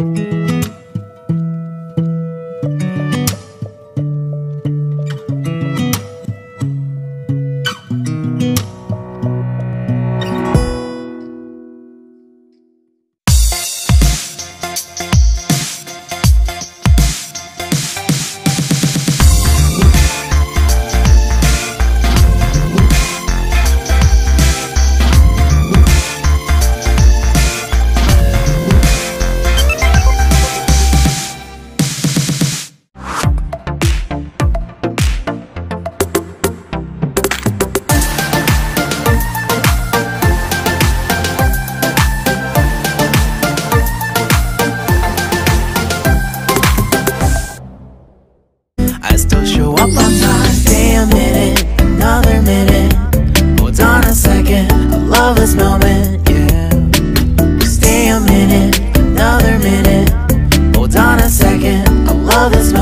I still show up on time. Stay a minute, another minute. Hold on a second, I love this moment, yeah. Stay a minute, another minute. Hold on a second, I love this moment,